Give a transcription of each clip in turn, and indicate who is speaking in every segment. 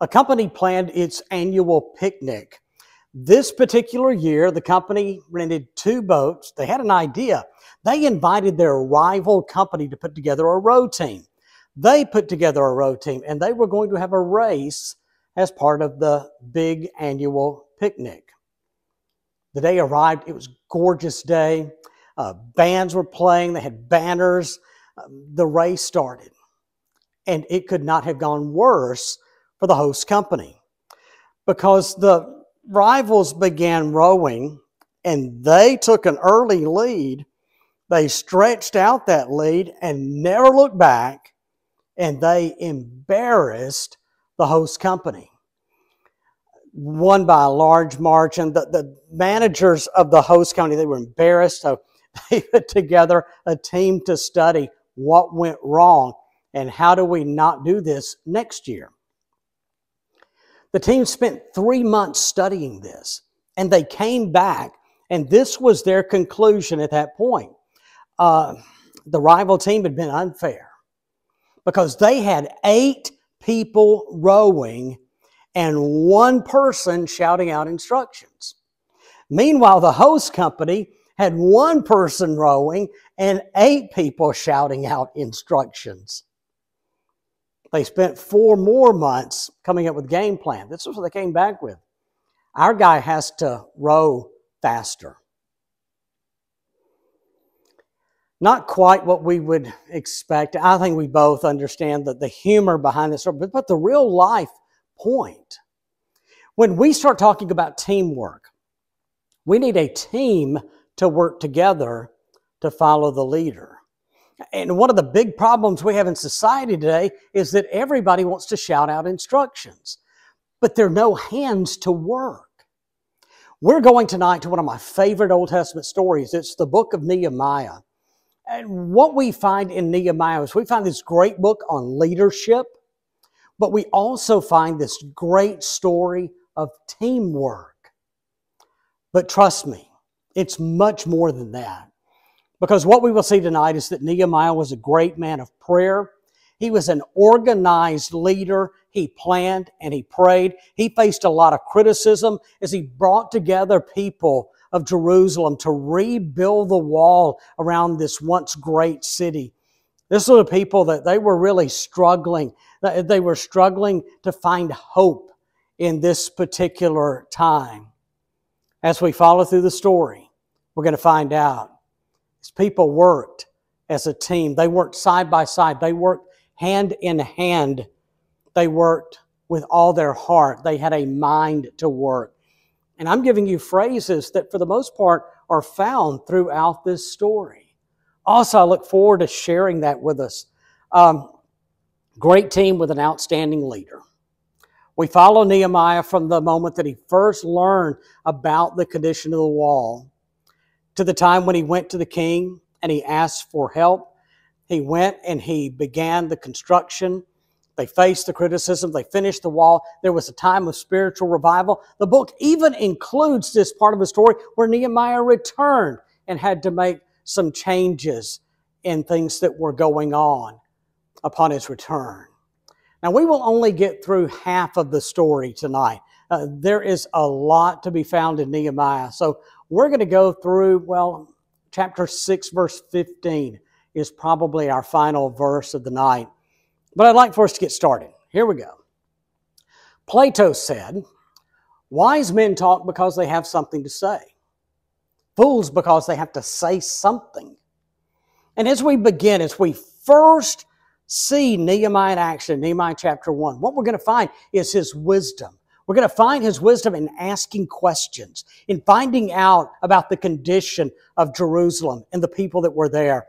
Speaker 1: a company planned its annual picnic. This particular year, the company rented two boats. They had an idea. They invited their rival company to put together a row team. They put together a row team and they were going to have a race as part of the big annual picnic. The day arrived, it was gorgeous day. Uh, bands were playing, they had banners. Uh, the race started. And it could not have gone worse for the host company because the rivals began rowing and they took an early lead. They stretched out that lead and never looked back, and they embarrassed the host company. Won by a large margin. The, the managers of the host company, they were embarrassed, so they put together a team to study what went wrong and how do we not do this next year. The team spent three months studying this, and they came back, and this was their conclusion at that point. Uh, the rival team had been unfair because they had eight people rowing and one person shouting out instructions. Meanwhile, the host company had one person rowing and eight people shouting out instructions. They spent four more months coming up with game plan. This is what they came back with. Our guy has to row faster. Not quite what we would expect. I think we both understand that the humor behind this, but, but the real life point. When we start talking about teamwork, we need a team to work together to follow the leader. And one of the big problems we have in society today is that everybody wants to shout out instructions, but there are no hands to work. We're going tonight to one of my favorite Old Testament stories. It's the book of Nehemiah. And what we find in Nehemiah is we find this great book on leadership, but we also find this great story of teamwork. But trust me, it's much more than that. Because what we will see tonight is that Nehemiah was a great man of prayer. He was an organized leader. He planned and he prayed. He faced a lot of criticism as he brought together people of Jerusalem to rebuild the wall around this once great city. This was the people that they were really struggling. They were struggling to find hope in this particular time. As we follow through the story, we're going to find out these people worked as a team. They worked side by side. They worked hand in hand. They worked with all their heart. They had a mind to work. And I'm giving you phrases that, for the most part, are found throughout this story. Also, I look forward to sharing that with us. Um, great team with an outstanding leader. We follow Nehemiah from the moment that he first learned about the condition of the wall to the time when he went to the king and he asked for help. He went and he began the construction. They faced the criticism. They finished the wall. There was a time of spiritual revival. The book even includes this part of the story where Nehemiah returned and had to make some changes in things that were going on upon his return. Now, we will only get through half of the story tonight. Uh, there is a lot to be found in Nehemiah. So we're going to go through, well, chapter 6, verse 15 is probably our final verse of the night. But I'd like for us to get started. Here we go. Plato said, Wise men talk because they have something to say, fools because they have to say something. And as we begin, as we first see Nehemiah in action, Nehemiah chapter 1, what we're going to find is his wisdom. We're going to find his wisdom in asking questions, in finding out about the condition of Jerusalem and the people that were there,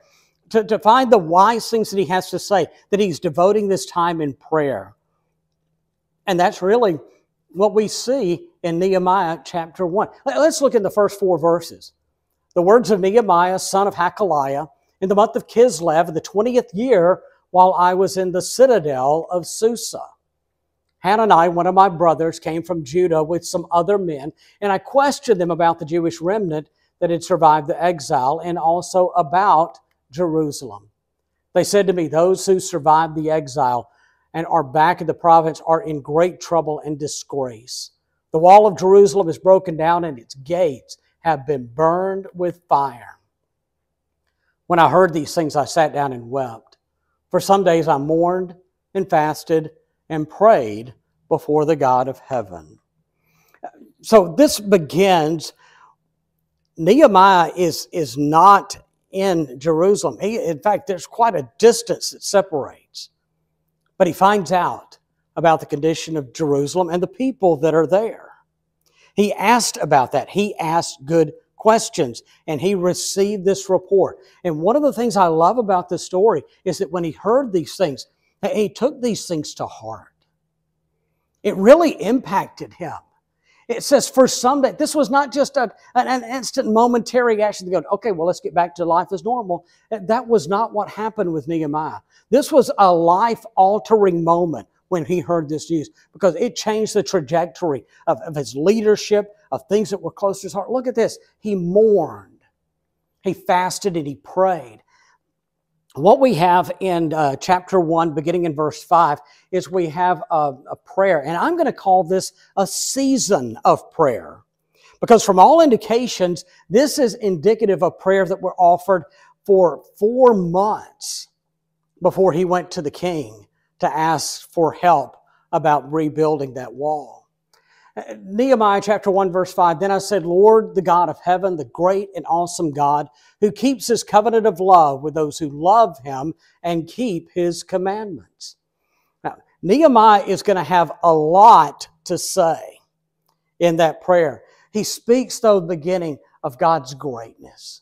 Speaker 1: to, to find the wise things that he has to say, that he's devoting this time in prayer. And that's really what we see in Nehemiah chapter 1. Let's look in the first four verses. The words of Nehemiah, son of Hakaliah, in the month of Kislev, the 20th year, while I was in the citadel of Susa. Hanani, one of my brothers, came from Judah with some other men, and I questioned them about the Jewish remnant that had survived the exile and also about Jerusalem. They said to me, Those who survived the exile and are back in the province are in great trouble and disgrace. The wall of Jerusalem is broken down and its gates have been burned with fire. When I heard these things, I sat down and wept. For some days I mourned and fasted and prayed before the God of heaven. So this begins. Nehemiah is, is not in Jerusalem. He, in fact, there's quite a distance that separates. But he finds out about the condition of Jerusalem and the people that are there. He asked about that. He asked good questions and he received this report. And one of the things I love about this story is that when he heard these things, he took these things to heart. It really impacted him. It says for some that this was not just a, an, an, instant momentary action to go, okay, well, let's get back to life as normal. That was not what happened with Nehemiah. This was a life altering moment when he heard this news because it changed the trajectory of, of his leadership, of things that were close to his heart. Look at this. He mourned, he fasted, and he prayed what we have in uh, chapter 1, beginning in verse 5, is we have a, a prayer. And I'm going to call this a season of prayer. Because from all indications, this is indicative of prayer that were offered for four months before he went to the king to ask for help about rebuilding that wall. Nehemiah chapter 1, verse 5 Then I said, Lord, the God of heaven, the great and awesome God, who keeps his covenant of love with those who love him and keep his commandments. Now, Nehemiah is going to have a lot to say in that prayer. He speaks, though, the beginning of God's greatness.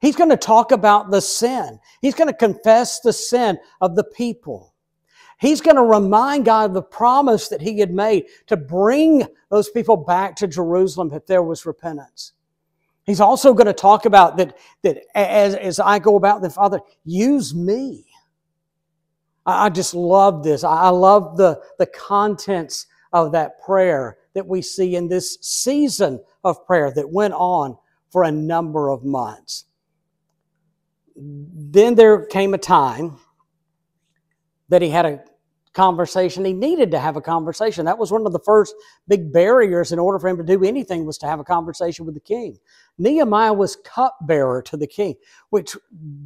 Speaker 1: He's going to talk about the sin. He's going to confess the sin of the people. He's going to remind God of the promise that he had made to bring those people back to Jerusalem if there was repentance. He's also going to talk about that, that as, as I go about the Father, use me. I, I just love this. I, I love the, the contents of that prayer that we see in this season of prayer that went on for a number of months. Then there came a time that he had a conversation. He needed to have a conversation. That was one of the first big barriers in order for him to do anything was to have a conversation with the king. Nehemiah was cupbearer to the king, which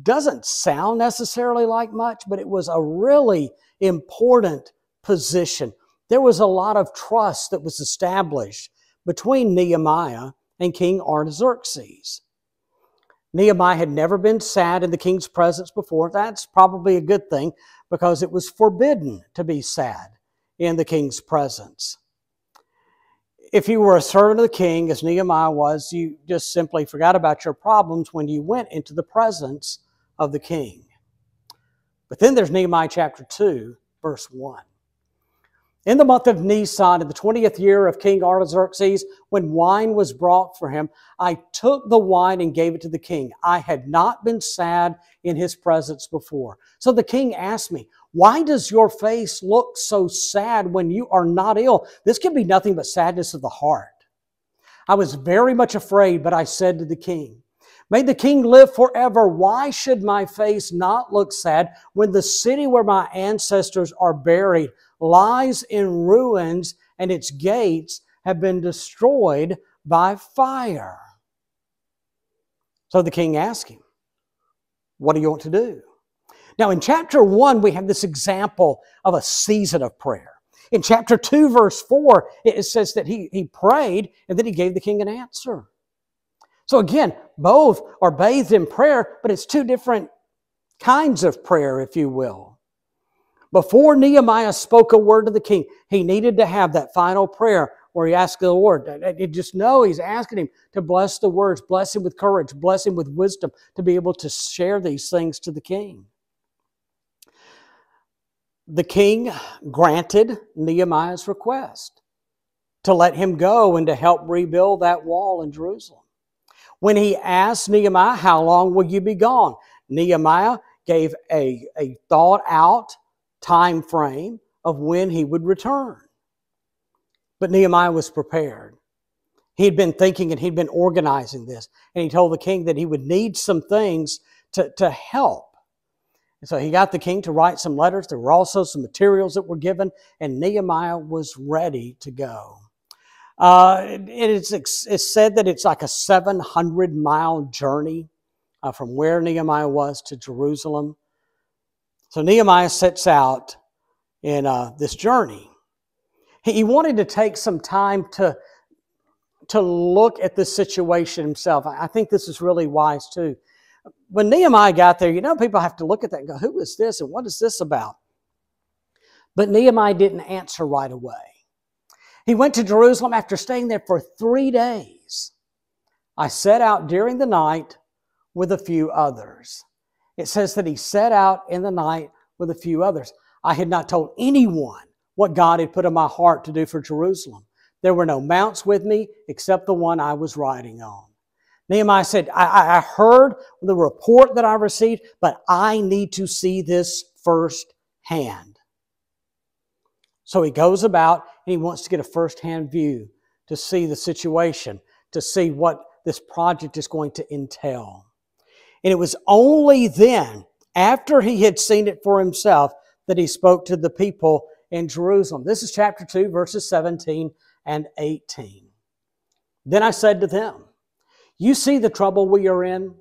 Speaker 1: doesn't sound necessarily like much, but it was a really important position. There was a lot of trust that was established between Nehemiah and King Artaxerxes. Nehemiah had never been sad in the king's presence before. That's probably a good thing because it was forbidden to be sad in the king's presence. If you were a servant of the king, as Nehemiah was, you just simply forgot about your problems when you went into the presence of the king. But then there's Nehemiah chapter 2, verse 1. In the month of Nisan, in the 20th year of King Artaxerxes, when wine was brought for him, I took the wine and gave it to the king. I had not been sad in his presence before. So the king asked me, Why does your face look so sad when you are not ill? This can be nothing but sadness of the heart. I was very much afraid, but I said to the king, May the king live forever. Why should my face not look sad when the city where my ancestors are buried lies in ruins and its gates have been destroyed by fire. So the king asked him, What do you want to do? Now, in chapter 1, we have this example of a season of prayer. In chapter 2, verse 4, it says that he, he prayed and then he gave the king an answer. So again, both are bathed in prayer, but it's two different kinds of prayer, if you will. Before Nehemiah spoke a word to the king, he needed to have that final prayer where he asked the Lord. Just know he's asking him to bless the words, bless him with courage, bless him with wisdom to be able to share these things to the king. The king granted Nehemiah's request to let him go and to help rebuild that wall in Jerusalem. When he asked Nehemiah, How long will you be gone? Nehemiah gave a, a thought out time frame of when he would return. But Nehemiah was prepared. He had been thinking and he'd been organizing this. And he told the king that he would need some things to, to help. And so he got the king to write some letters. There were also some materials that were given, and Nehemiah was ready to go. Uh, it is, it's said that it's like a 700 mile journey uh, from where Nehemiah was to Jerusalem. So Nehemiah sets out in uh, this journey. He wanted to take some time to, to look at the situation himself. I think this is really wise too. When Nehemiah got there, you know, people have to look at that and go, who is this and what is this about? But Nehemiah didn't answer right away. He went to Jerusalem after staying there for three days. I set out during the night with a few others. It says that he set out in the night with a few others. I had not told anyone what God had put in my heart to do for Jerusalem. There were no mounts with me except the one I was riding on. Nehemiah said, I, I heard the report that I received, but I need to see this firsthand. So he goes about and he wants to get a firsthand view to see the situation, to see what this project is going to entail. And it was only then, after he had seen it for himself, that he spoke to the people in Jerusalem. This is chapter 2, verses 17 and 18. Then I said to them, You see the trouble we are in?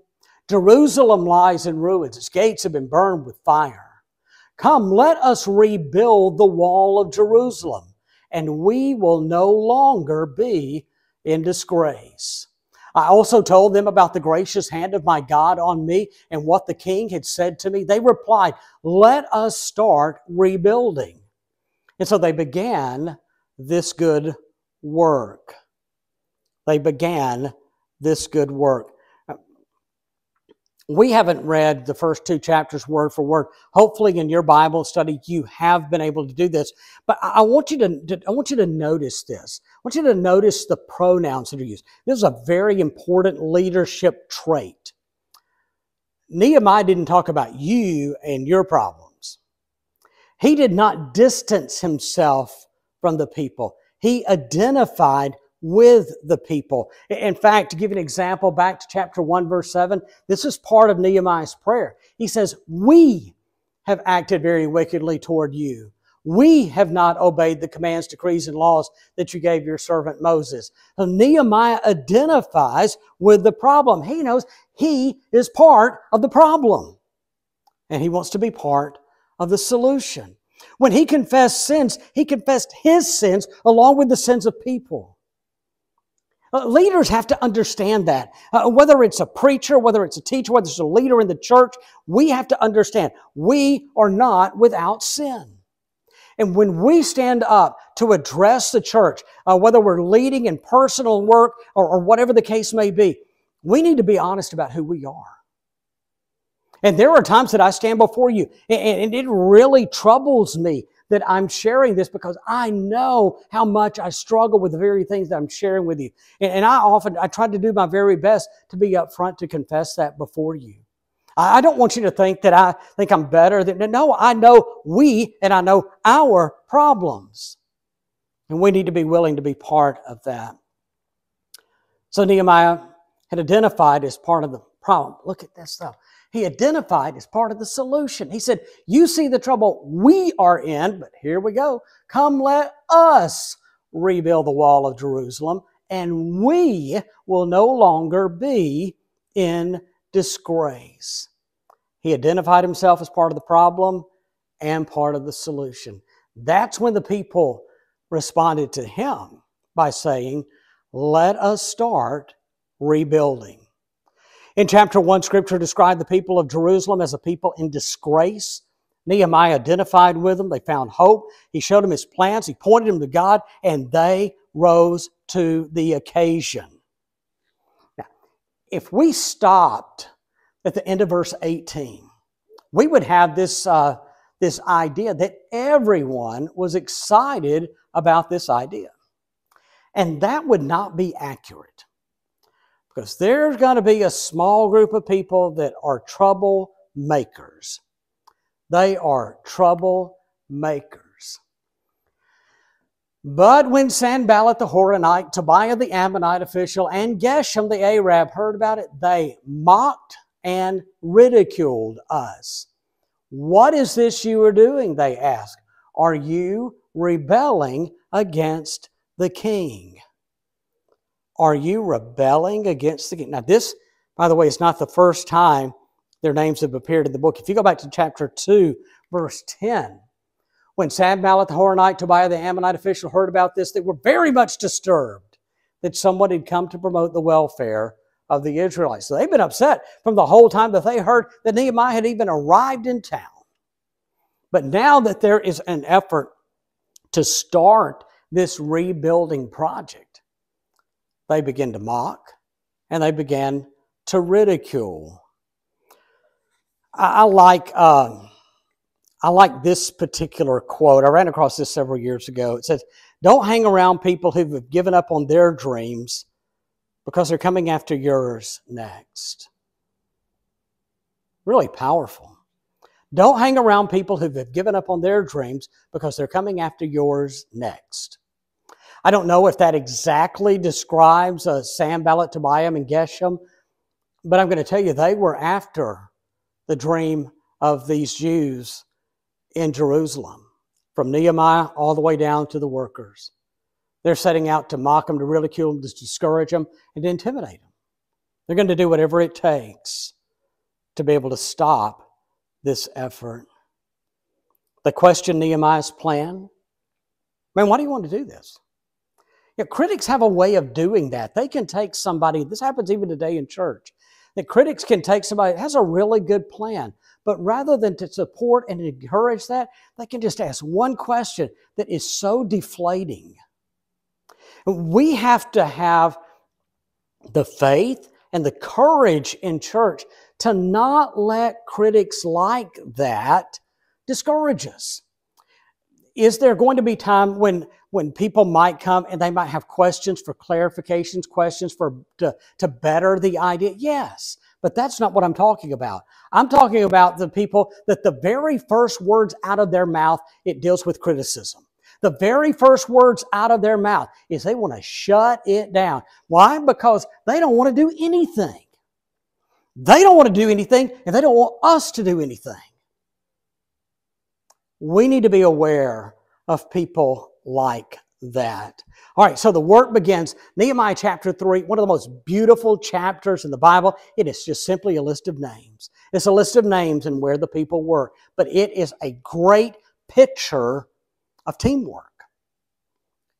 Speaker 1: Jerusalem lies in ruins, its gates have been burned with fire. Come, let us rebuild the wall of Jerusalem, and we will no longer be in disgrace. I also told them about the gracious hand of my God on me and what the king had said to me. They replied, Let us start rebuilding. And so they began this good work. They began this good work. We haven't read the first two chapters word for word. Hopefully, in your Bible study, you have been able to do this. But I want you to, I want you to notice this. I want you to notice the pronouns that are used. This is a very important leadership trait. Nehemiah didn't talk about you and your problems. He did not distance himself from the people. He identified with the people. In fact, to give an example, back to chapter 1, verse 7, this is part of Nehemiah's prayer. He says, We have acted very wickedly toward you. We have not obeyed the commands, decrees, and laws that you gave your servant Moses. So Nehemiah identifies with the problem. He knows he is part of the problem. And he wants to be part of the solution. When he confessed sins, he confessed his sins along with the sins of people. Uh, leaders have to understand that. Uh, whether it's a preacher, whether it's a teacher, whether it's a leader in the church, we have to understand we are not without sin. And when we stand up to address the church, uh, whether we're leading in personal work or, or whatever the case may be, we need to be honest about who we are. And there are times that I stand before you, and it really troubles me that I'm sharing this because I know how much I struggle with the very things that I'm sharing with you. And I often, I try to do my very best to be upfront to confess that before you. I don't want you to think that I think I'm better than, no, I know we and I know our problems. And we need to be willing to be part of that. So Nehemiah had identified as part of the problem. Look at this stuff he identified as part of the solution. He said, You see the trouble we are in, but here we go. Come, let us rebuild the wall of Jerusalem, and we will no longer be in disgrace. He identified himself as part of the problem and part of the solution. That's when the people responded to him by saying, Let us start rebuilding. In chapter 1, scripture described the people of Jerusalem as a people in disgrace. Nehemiah identified with them. They found hope. He showed them his plans. He pointed them to God, and they rose to the occasion. Now, if we stopped at the end of verse 18, we would have this, uh, this idea that everyone was excited about this idea. And that would not be accurate. Because there's going to be a small group of people that are trouble makers. They are trouble makers. But when Sanballat the Horonite, Tobiah the Ammonite official, and Geshem the Arab heard about it, they mocked and ridiculed us. What is this you are doing? They ask. Are you rebelling against the king? Are you rebelling against the king? Now, this, by the way, is not the first time their names have appeared in the book. If you go back to chapter 2, verse 10, when Sanballat the Horonite, Tobiah the Ammonite official heard about this, they were very much disturbed that someone had come to promote the welfare of the Israelites. So they've been upset from the whole time that they heard that Nehemiah had even arrived in town. But now that there is an effort to start this rebuilding project, they begin to mock and they began to ridicule. I, I like. Uh, I like this particular quote. I ran across this several years ago. It says, Don't hang around people who have given up on their dreams because they're coming after yours next. Really powerful. Don't hang around people who have given up on their dreams because they're coming after yours next. I don't know if that exactly describes uh, Sanballat, Tobiah, and Geshem, but I'm going to tell you they were after the dream of these Jews in Jerusalem, from Nehemiah all the way down to the workers. They're setting out to mock them, to ridicule them, to discourage them, and to intimidate them. They're going to do whatever it takes to be able to stop this effort. They question Nehemiah's plan. Man, why do you want to do this? Yeah, critics have a way of doing that. They can take somebody, this happens even today in church, that critics can take somebody that has a really good plan, but rather than to support and encourage that, they can just ask one question that is so deflating. We have to have the faith and the courage in church to not let critics like that discourage us. Is there going to be time when when people might come and they might have questions for clarifications, questions for to, to better the idea? Yes. But that's not what I'm talking about. I'm talking about the people that the very first words out of their mouth, it deals with criticism. The very first words out of their mouth is they want to shut it down. Why? Because they don't want to do anything. They don't want to do anything, and they don't want us to do anything. We need to be aware of people like that. All right, so the work begins. Nehemiah chapter 3, one of the most beautiful chapters in the Bible. It is just simply a list of names. It's a list of names and where the people were, but it is a great picture of teamwork.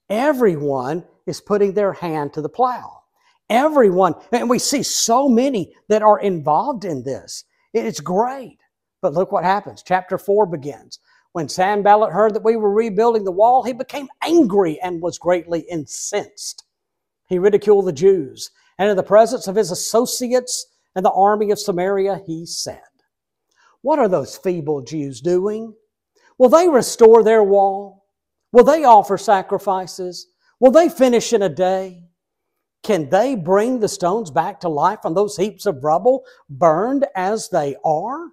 Speaker 1: Everyone is putting their hand to the plow. Everyone, and we see so many that are involved in this. It's great. But look what happens. Chapter 4 begins. When Sanballat heard that we were rebuilding the wall, he became angry and was greatly incensed. He ridiculed the Jews, and in the presence of his associates and the army of Samaria, he said, What are those feeble Jews doing? Will they restore their wall? Will they offer sacrifices? Will they finish in a day? Can they bring the stones back to life from those heaps of rubble, burned as they are?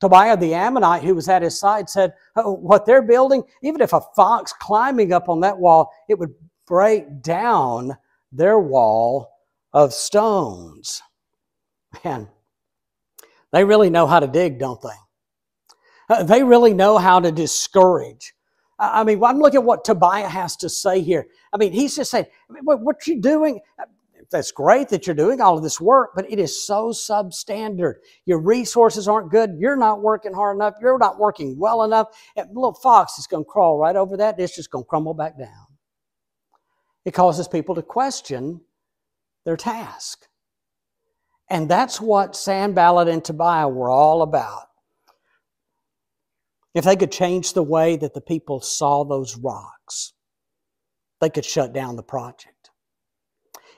Speaker 1: Tobiah the Ammonite, who was at his side, said, oh, What they're building, even if a fox climbing up on that wall, it would break down their wall of stones. Man, they really know how to dig, don't they? Uh, they really know how to discourage. I mean, I'm looking at what Tobiah has to say here. I mean, he's just saying, what, what you doing? That's great that you're doing all of this work, but it is so substandard. Your resources aren't good. You're not working hard enough. You're not working well enough. And little fox is going to crawl right over that. It's just going to crumble back down. It causes people to question their task. And that's what Sanballat and Tobiah were all about. If they could change the way that the people saw those rocks, they could shut down the project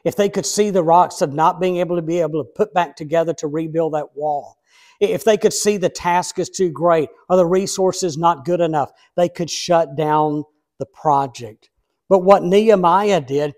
Speaker 1: if they could see the rocks of not being able to be able to put back together to rebuild that wall, if they could see the task is too great or the resources not good enough, they could shut down the project. But what Nehemiah did,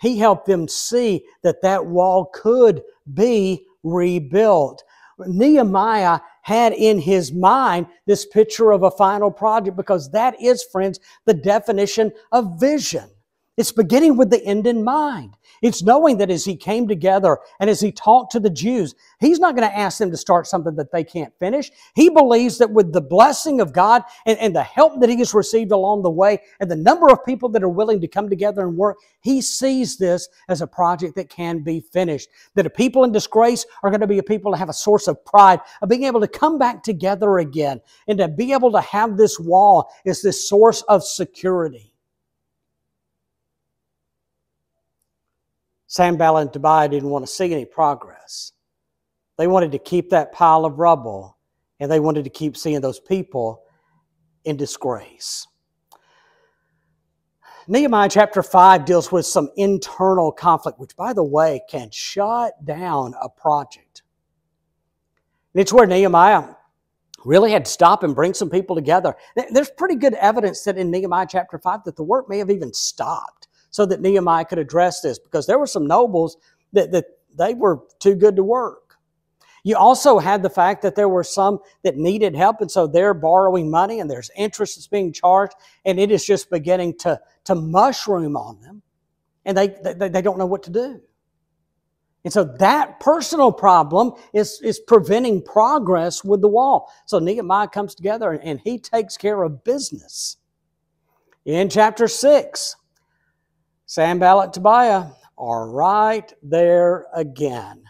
Speaker 1: he helped them see that that wall could be rebuilt. Nehemiah had in his mind this picture of a final project because that is, friends, the definition of vision. It's beginning with the end in mind. It's knowing that as he came together and as he talked to the Jews, he's not going to ask them to start something that they can't finish. He believes that with the blessing of God and, and, the help that he has received along the way and the number of people that are willing to come together and work, he sees this as a project that can be finished. That a people in disgrace are going to be a people to have a source of pride, of being able to come back together again and to be able to have this wall as this source of security. Sanballat and Tobiah didn't want to see any progress. They wanted to keep that pile of rubble and they wanted to keep seeing those people in disgrace. Nehemiah chapter 5 deals with some internal conflict, which, by the way, can shut down a project. And it's where Nehemiah really had to stop and bring some people together. There's pretty good evidence that in Nehemiah chapter 5 that the work may have even stopped so that Nehemiah could address this because there were some nobles that, that they were too good to work. You also had the fact that there were some that needed help, and so they're borrowing money and there's interest that's being charged, and it is just beginning to, to mushroom on them, and they, they, they don't know what to do. And so that personal problem is, is preventing progress with the wall. So Nehemiah comes together and, and he takes care of business. In chapter 6, Sanballat Tobiah are right there again.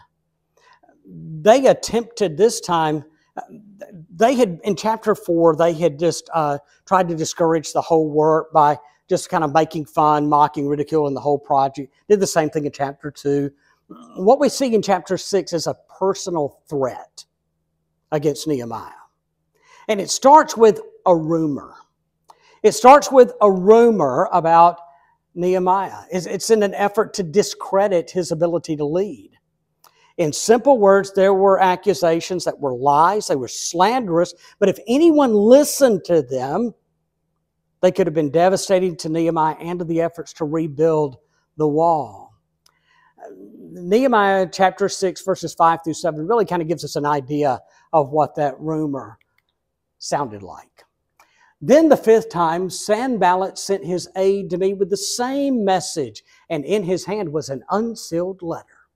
Speaker 1: They attempted this time, they had, in chapter four, they had just uh, tried to discourage the whole work by just kind of making fun, mocking, ridiculing the whole project. Did the same thing in chapter two. What we see in chapter six is a personal threat against Nehemiah. And it starts with a rumor. It starts with a rumor about Nehemiah. It's in an effort to discredit his ability to lead. In simple words, there were accusations that were lies, they were slanderous, but if anyone listened to them, they could have been devastating to Nehemiah and to the efforts to rebuild the wall. Nehemiah chapter 6, verses 5 through 7 really kind of gives us an idea of what that rumor sounded like. Then the fifth time, Sanballat sent his aide to me with the same message, and in his hand was an unsealed letter,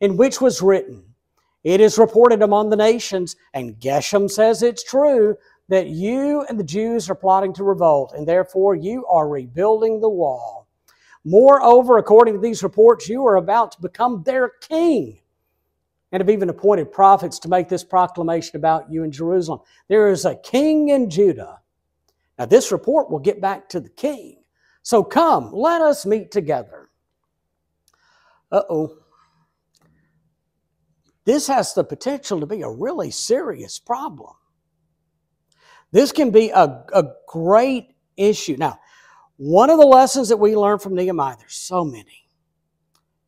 Speaker 1: in which was written, It is reported among the nations, and Geshem says it's true, that you and the Jews are plotting to revolt, and therefore you are rebuilding the wall. Moreover, according to these reports, you are about to become their king and have even appointed prophets to make this proclamation about you in Jerusalem. There is a king in Judah now, this report will get back to the king. So come, let us meet together. Uh oh. This has the potential to be a really serious problem. This can be a, a great issue. Now, one of the lessons that we learn from Nehemiah, there's so many,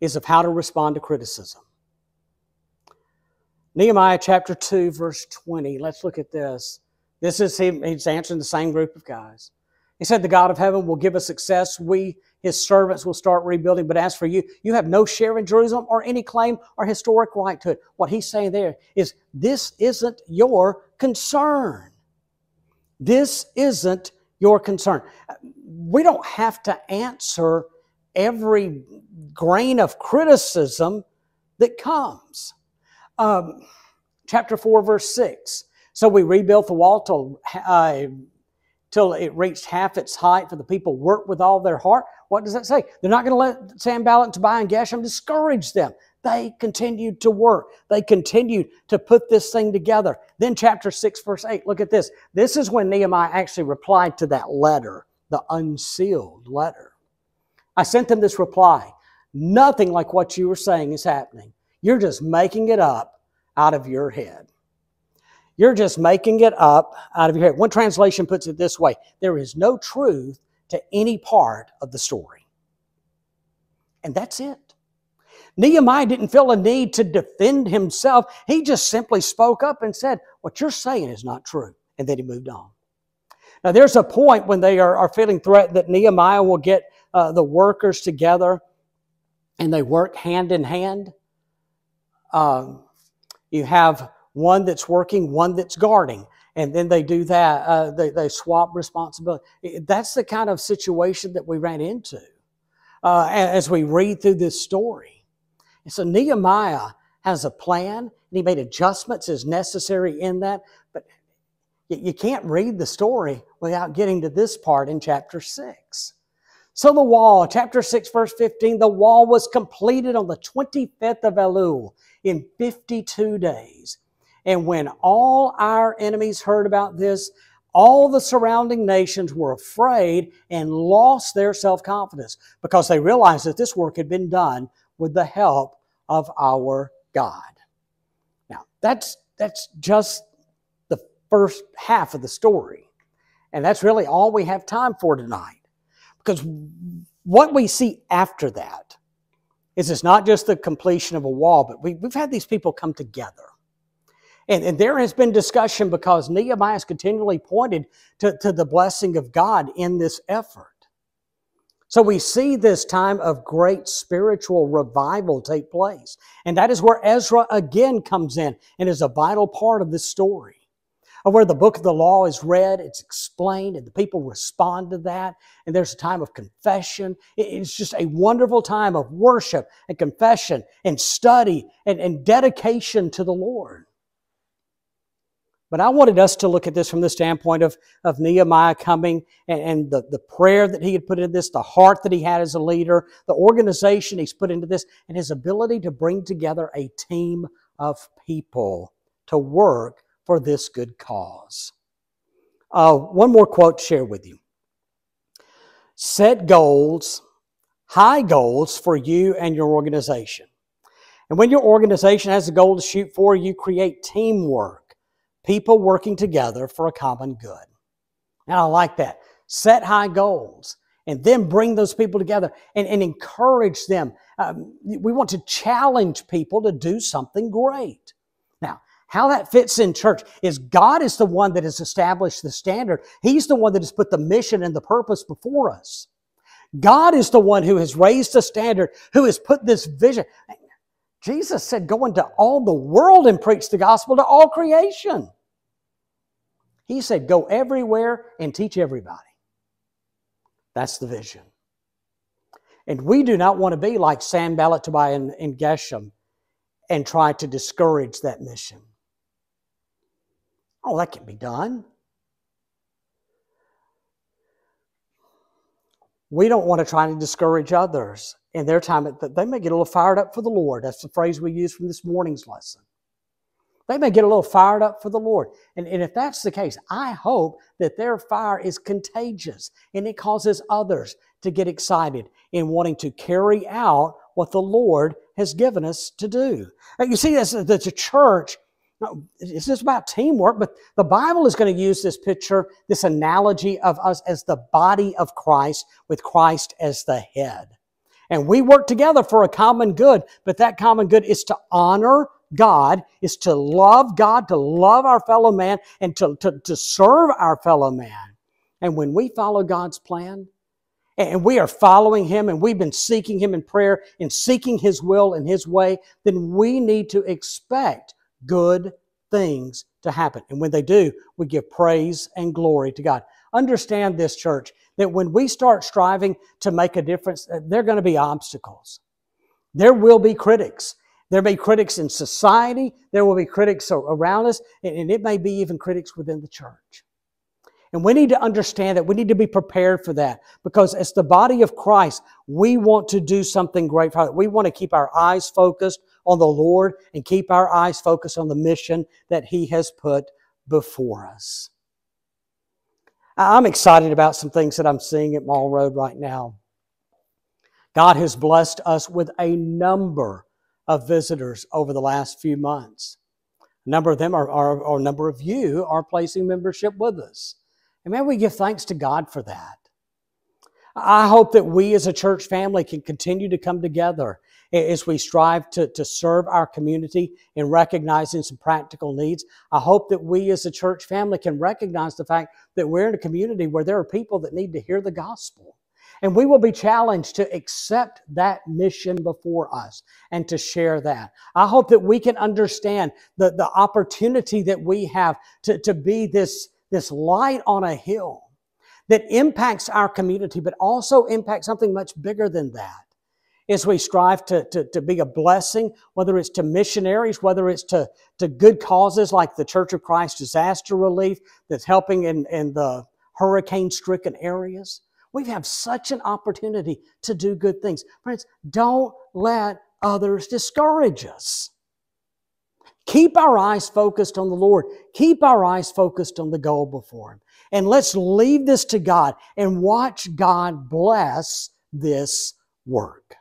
Speaker 1: is of how to respond to criticism. Nehemiah chapter 2, verse 20. Let's look at this. This is him, he's answering the same group of guys. He said, The God of heaven will give us success. We, his servants, will start rebuilding. But as for you, you have no share in Jerusalem or any claim or historic right to it. What he's saying there is, This isn't your concern. This isn't your concern. We don't have to answer every grain of criticism that comes. Um, chapter 4, verse 6. So we rebuilt the wall till, uh, till it reached half its height for the people work with all their heart. What does that say? They're not going to let Sanballat and Tobiah and Geshem discourage them. They continued to work. They continued to put this thing together. Then chapter 6, verse 8, look at this. This is when Nehemiah actually replied to that letter, the unsealed letter. I sent them this reply. Nothing like what you were saying is happening. You're just making it up out of your head. You're just making it up out of your head. One translation puts it this way there is no truth to any part of the story. And that's it. Nehemiah didn't feel a need to defend himself. He just simply spoke up and said, What you're saying is not true. And then he moved on. Now, there's a point when they are, are feeling threatened that Nehemiah will get uh, the workers together and they work hand in hand. Um, you have one that's working, one that's guarding. And then they do that, uh, they, they swap responsibility. That's the kind of situation that we ran into. uh, as we read through this story. And so Nehemiah has a plan, and he made adjustments as necessary in that. But you can't read the story without getting to this part in chapter 6. So the wall, chapter 6, verse 15, the wall was completed on the 25th of Elul in 52 days. And when all our enemies heard about this, all the surrounding nations were afraid and lost their self confidence because they realized that this work had been done with the help of our God. Now, that's, that's just the first half of the story. And that's really all we have time for tonight. Because what we see after that is it's not just the completion of a wall, but we, have had these people come together. And, and, there has been discussion because Nehemiah has continually pointed to, to the blessing of God in this effort. So we see this time of great spiritual revival take place. And that is where Ezra again comes in and is a vital part of this story Of where the book of the law is read, it's explained, and the people respond to that. And there's a time of confession. It's just a wonderful time of worship and confession and study and, and dedication to the Lord. But I wanted us to look at this from the standpoint of, of Nehemiah coming and, and, the, the prayer that he had put into this, the heart that he had as a leader, the organization he's put into this, and his ability to bring together a team of people to work for this good cause. Uh, one more quote to share with you. Set goals, high goals for you and your organization. And when your organization has a goal to shoot for, you create teamwork, people working together for a common good. And I like that. Set high goals and then bring those people together and, and encourage them. Um, we want to challenge people to do something great. Now, how that fits in church is God is the one that has established the standard. He's the one that has put the mission and the purpose before us. God is the one who has raised the standard, who has put this vision. Jesus said, Go into all the world and preach the gospel to all creation. He said, Go everywhere and teach everybody. That's the vision. And we do not want to be like Sanballat, Tobiah, and, Geshem and try to discourage that mission. Oh, that can be done. We don't want to try to discourage others in their time. They may get a little fired up for the Lord. That's the phrase we use from this morning's lesson. They may get a little fired up for the Lord. And, and if that's the case, I hope that their fire is contagious and it causes others to get excited in wanting to carry out what the Lord has given us to do. You see, as, as a church, it's just about teamwork, but the Bible is going to use this picture, this analogy of us as the body of Christ with Christ as the head. And we work together for a common good, but that common good is to honor God, is to love God, to love our fellow man, and to, to, to serve our fellow man. And when we follow God's plan, and we are following Him and we've been seeking Him in prayer and seeking His will and His way, then we need to expect good things to happen. And when they do, we give praise and glory to God. Understand this, church, that when we start striving to make a difference, uh, there are going to be obstacles. There will be critics. There may be critics in society. There will be critics around us, and it may be even critics within the church. And we need to understand that. We need to be prepared for that because as the body of Christ, we want to do something great for it. We want to keep our eyes focused on the Lord and keep our eyes focused on the mission that He has put before us. I'm excited about some things that I'm seeing at Maul Road right now. God has blessed us with a number of visitors over the last few months. A number of them are, are or a number of you are placing membership with us. And may we give thanks to God for that. I hope that we as a church family can continue to come together as we strive to, to serve our community in recognizing some practical needs. I hope that we as a church family can recognize the fact that we're in a community where there are people that need to hear the gospel. And we will be challenged to accept that mission before us and to share that. I hope that we can understand the, the opportunity that we have to, to be this, this light on a hill that impacts our community, but also impacts something much bigger than that. As we strive to, to, to be a blessing, whether it's to missionaries, whether it's to, to good causes like the Church of Christ Disaster Relief that's helping in, in the hurricane stricken areas. We have such an opportunity to do good things. Friends, don't let others discourage us. Keep our eyes focused on the Lord. Keep our eyes focused on the goal before Him. And let's leave this to God and watch God bless this work.